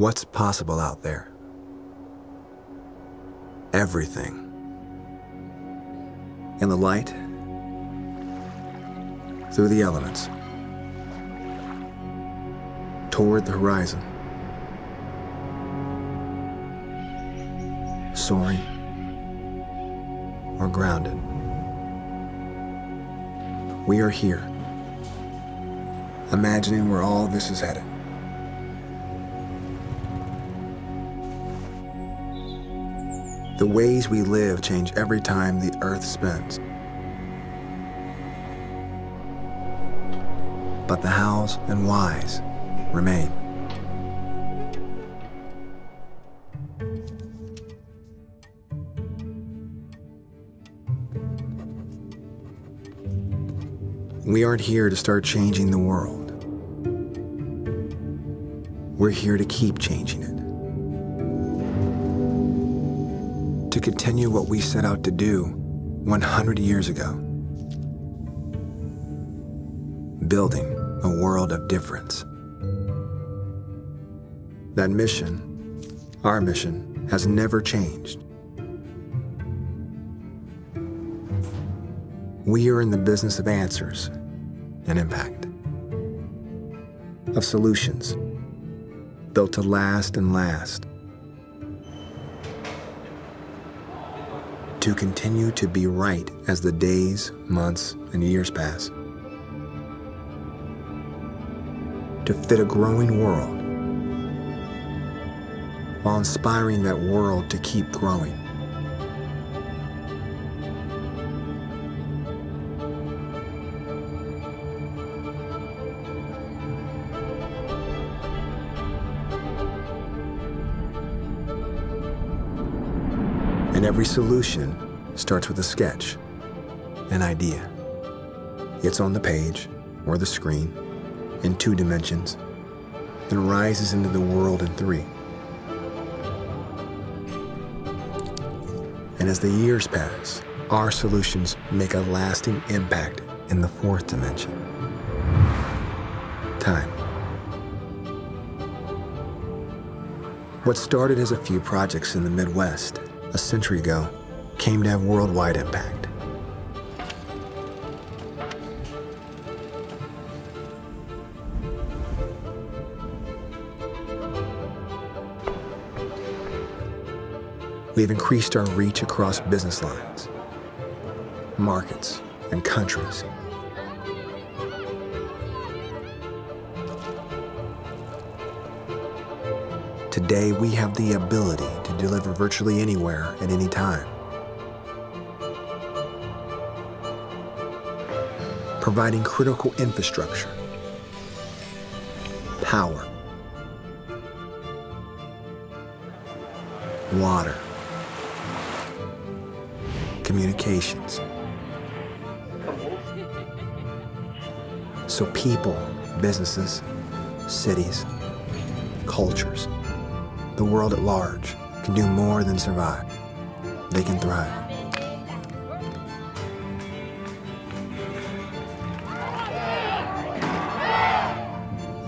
What's possible out there? Everything. In the light, through the elements, toward the horizon, soaring or grounded. We are here, imagining where all this is headed. The ways we live change every time the earth spins. But the hows and whys remain. We aren't here to start changing the world. We're here to keep changing it. To continue what we set out to do 100 years ago. Building a world of difference. That mission, our mission, has never changed. We are in the business of answers and impact, of solutions built to last and last, to continue to be right as the days, months, and years pass, to fit a growing world while inspiring that world to keep growing. And every solution starts with a sketch, an idea. It's on the page or the screen in two dimensions, then rises into the world in three. And as the years pass, our solutions make a lasting impact in the fourth dimension. Time. What started as a few projects in the Midwest a century ago came to have worldwide impact. We've increased our reach across business lines, markets, and countries. Today, we have the ability deliver virtually anywhere at any time. Providing critical infrastructure, power, water, communications. So people, businesses, cities, cultures, the world at large can do more than survive. They can thrive.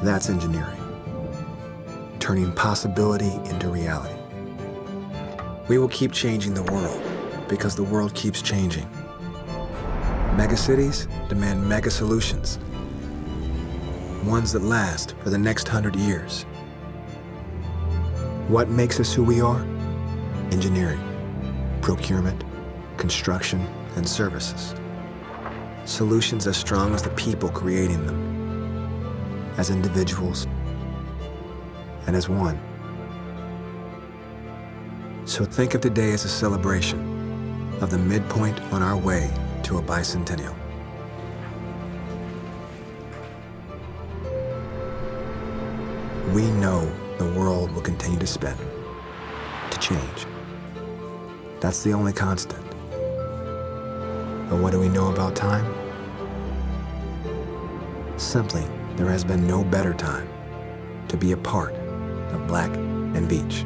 That's engineering, turning possibility into reality. We will keep changing the world because the world keeps changing. Megacities demand mega solutions, ones that last for the next hundred years. What makes us who we are? Engineering, procurement, construction, and services. Solutions as strong as the people creating them, as individuals, and as one. So think of today as a celebration of the midpoint on our way to a bicentennial. We know the world will continue to spin, to change. That's the only constant. But what do we know about time? Simply, there has been no better time to be a part of Black and Veatch.